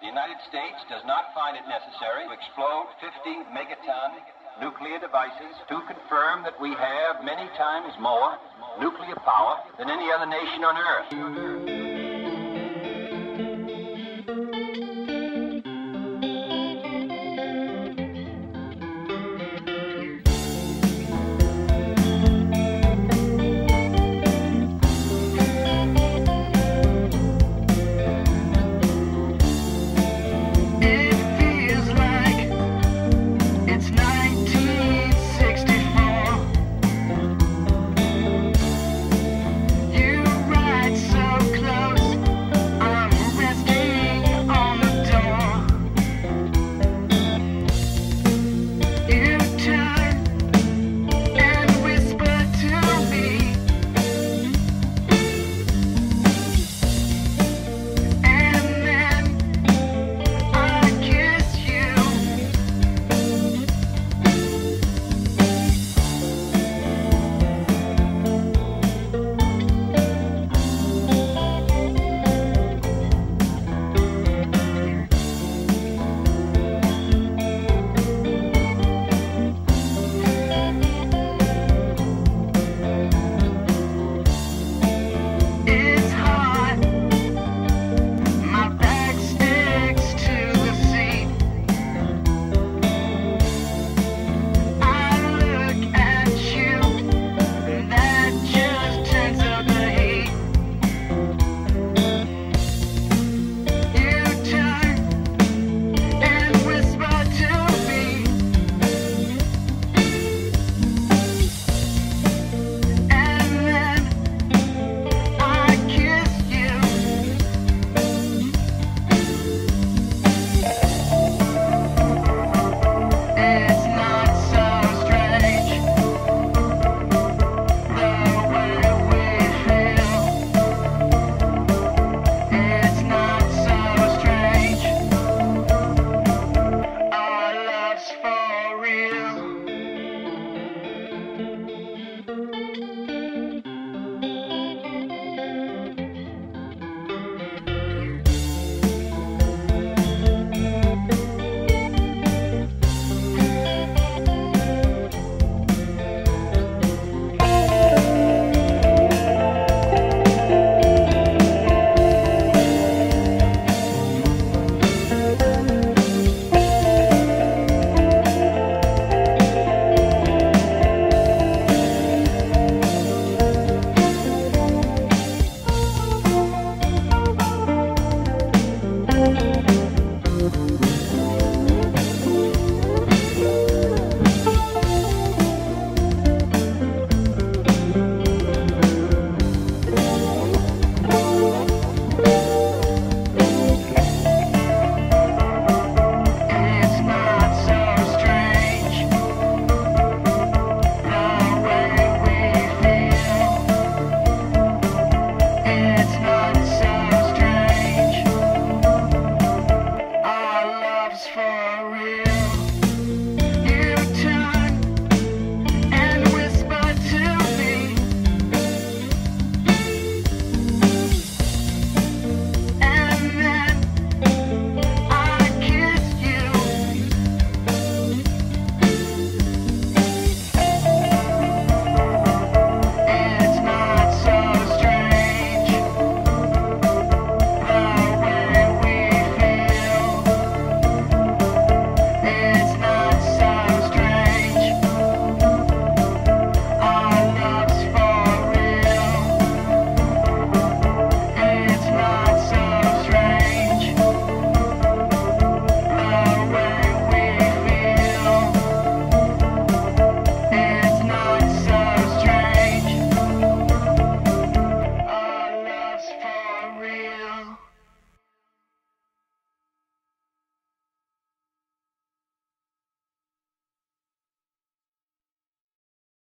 The United States does not find it necessary to explode 50 megaton nuclear devices to confirm that we have many times more nuclear power than any other nation on earth.